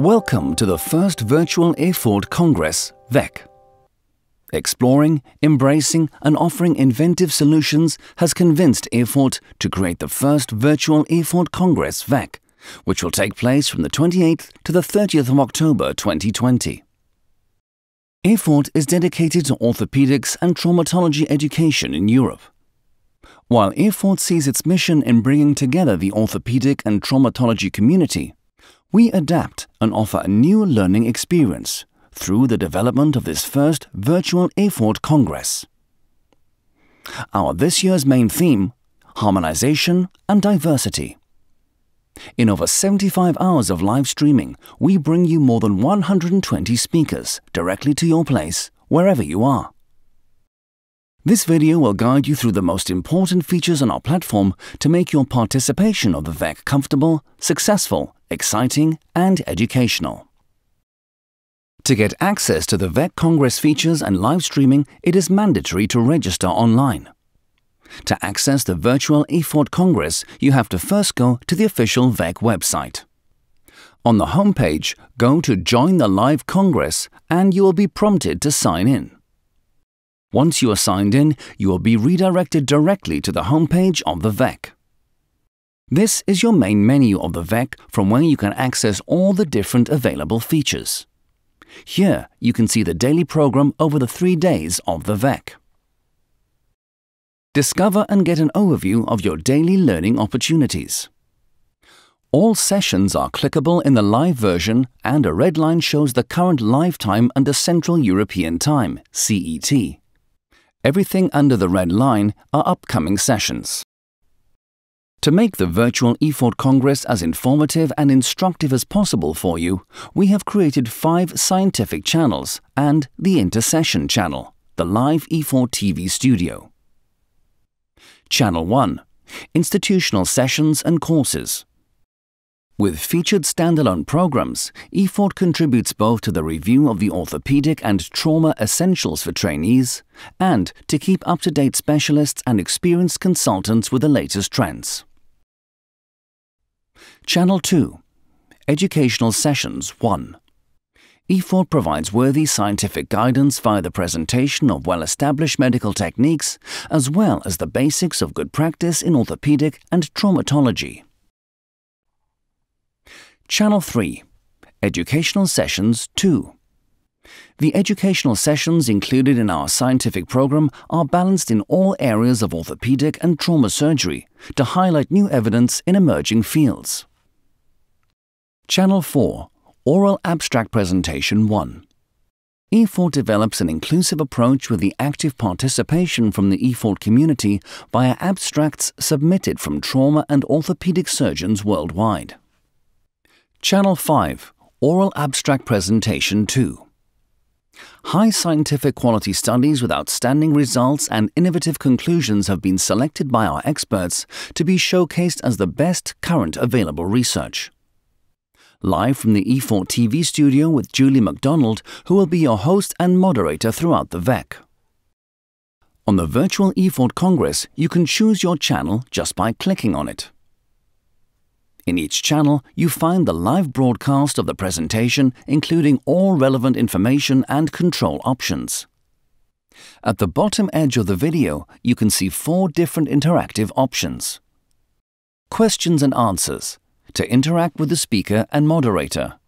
Welcome to the first virtual EFORT Congress, VEC. Exploring, embracing and offering inventive solutions has convinced EFORT to create the first virtual EFORT Congress, VEC, which will take place from the 28th to the 30th of October 2020. EFORT is dedicated to orthopedics and traumatology education in Europe. While EFORT sees its mission in bringing together the orthopedic and traumatology community, we adapt and offer a new learning experience through the development of this first virtual EFORT Congress. Our this year's main theme, Harmonization and Diversity. In over 75 hours of live streaming, we bring you more than 120 speakers directly to your place, wherever you are. This video will guide you through the most important features on our platform to make your participation of the VEC comfortable, successful exciting, and educational. To get access to the VEC Congress features and live streaming, it is mandatory to register online. To access the virtual EFORT Congress, you have to first go to the official VEC website. On the homepage, go to Join the Live Congress and you will be prompted to sign in. Once you are signed in, you will be redirected directly to the homepage of the VEC. This is your main menu of the VEC from where you can access all the different available features. Here you can see the daily program over the three days of the VEC. Discover and get an overview of your daily learning opportunities. All sessions are clickable in the live version and a red line shows the current live time under Central European Time, CET. Everything under the red line are upcoming sessions. To make the virtual EFORT Congress as informative and instructive as possible for you, we have created five scientific channels and the Intersession channel, the live EFORT TV studio. Channel 1 Institutional Sessions and Courses with featured standalone programs, EFORT contributes both to the review of the orthopedic and trauma essentials for trainees and to keep up-to-date specialists and experienced consultants with the latest trends. Channel 2 Educational Sessions 1 EFORT provides worthy scientific guidance via the presentation of well-established medical techniques as well as the basics of good practice in orthopedic and traumatology. Channel 3 Educational Sessions 2 the educational sessions included in our scientific program are balanced in all areas of orthopedic and trauma surgery to highlight new evidence in emerging fields. Channel 4 Oral Abstract Presentation 1 EFORT develops an inclusive approach with the active participation from the EFORT community via abstracts submitted from trauma and orthopedic surgeons worldwide. Channel 5 Oral Abstract Presentation 2 High scientific quality studies with outstanding results and innovative conclusions have been selected by our experts to be showcased as the best current available research live from the EFORT TV studio with Julie MacDonald, who will be your host and moderator throughout the VEC. On the virtual EFORT Congress, you can choose your channel just by clicking on it. In each channel, you find the live broadcast of the presentation, including all relevant information and control options. At the bottom edge of the video, you can see four different interactive options. Questions and answers, to interact with the speaker and moderator.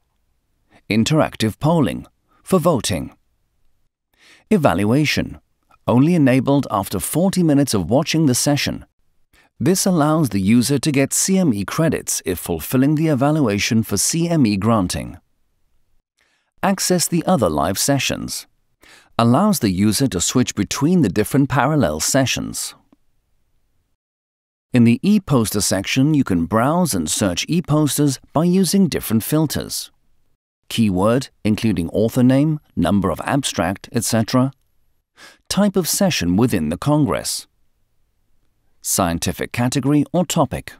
Interactive polling for voting. Evaluation only enabled after 40 minutes of watching the session. This allows the user to get CME credits if fulfilling the evaluation for CME granting. Access the other live sessions. Allows the user to switch between the different parallel sessions. In the e-poster section, you can browse and search e-posters by using different filters. Keyword, including author name, number of abstract, etc. Type of session within the Congress. Scientific category or topic.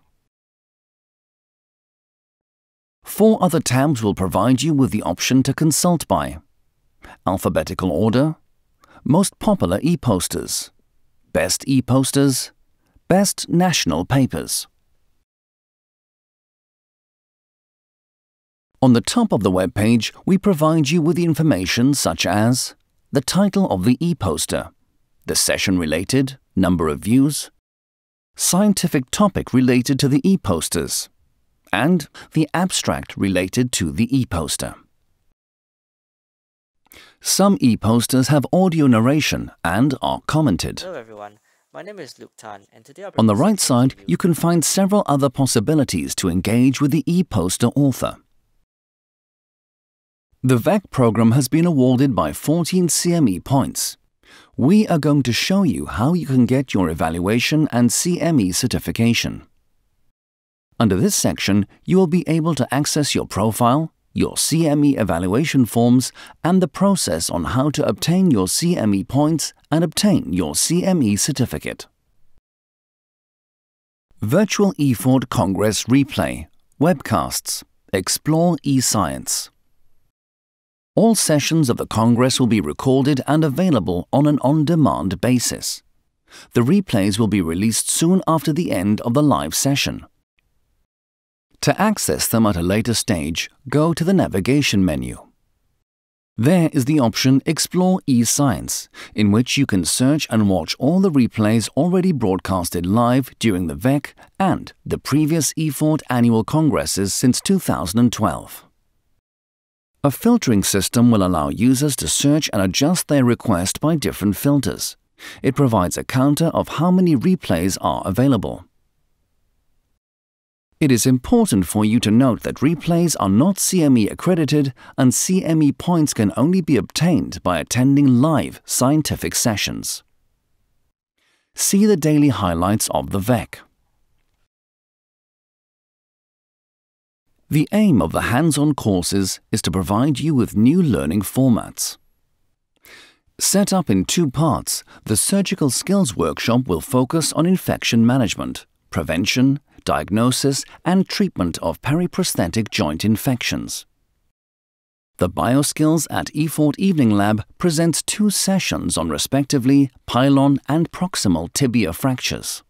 Four other tabs will provide you with the option to consult by. Alphabetical order, most popular e-posters, best e-posters, Best National Papers On the top of the web page, we provide you with information such as the title of the e-poster, the session related, number of views, scientific topic related to the e-posters, and the abstract related to the e-poster. Some e-posters have audio narration and are commented. Hello everyone, my name is Luke Tan and today I'll On the right side, you can find several other possibilities to engage with the e-poster author. The VEC program has been awarded by 14 CME points. We are going to show you how you can get your evaluation and CME certification. Under this section, you will be able to access your profile, your CME evaluation forms, and the process on how to obtain your CME points and obtain your CME certificate. Virtual EFORT Congress Replay Webcasts Explore eScience All sessions of the Congress will be recorded and available on an on-demand basis. The replays will be released soon after the end of the live session. To access them at a later stage, go to the navigation menu. There is the option Explore eScience, in which you can search and watch all the replays already broadcasted live during the VEC and the previous EFORT annual congresses since 2012. A filtering system will allow users to search and adjust their request by different filters. It provides a counter of how many replays are available. It is important for you to note that replays are not CME accredited and CME points can only be obtained by attending live scientific sessions. See the daily highlights of the VEC. The aim of the hands-on courses is to provide you with new learning formats. Set up in two parts, the Surgical Skills Workshop will focus on infection management, prevention, diagnosis and treatment of periprosthetic joint infections. The BioSkills at EFORT Evening Lab presents two sessions on respectively pilon and proximal tibia fractures.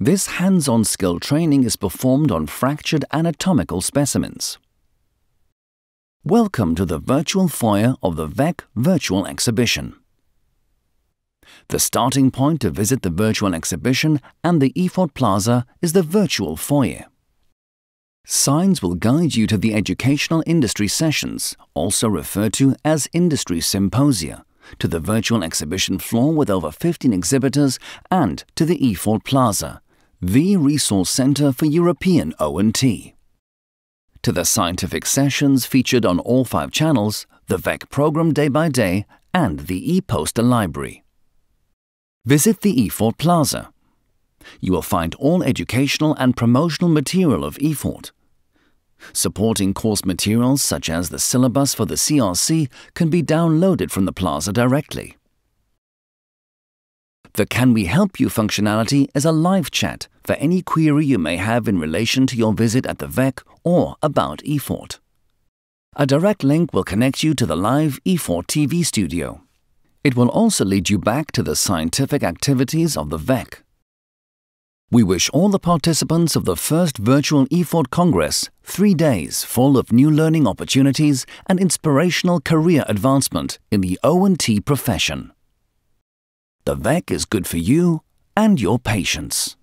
This hands-on skill training is performed on fractured anatomical specimens. Welcome to the virtual foyer of the VEC Virtual Exhibition. The starting point to visit the virtual exhibition and the EFORT Plaza is the virtual foyer. Signs will guide you to the educational industry sessions, also referred to as industry symposia, to the virtual exhibition floor with over 15 exhibitors, and to the EFORT Plaza, the resource center for European O&T. To the scientific sessions featured on all five channels, the VEC program day by day, and the e-poster library. Visit the EFORT Plaza. You will find all educational and promotional material of EFORT. Supporting course materials such as the syllabus for the CRC can be downloaded from the Plaza directly. The Can We Help You functionality is a live chat for any query you may have in relation to your visit at the VEC or about EFORT. A direct link will connect you to the live EFORT TV studio. It will also lead you back to the scientific activities of the VEC. We wish all the participants of the first virtual EFORT Congress three days full of new learning opportunities and inspirational career advancement in the O&T profession. The VEC is good for you and your patients.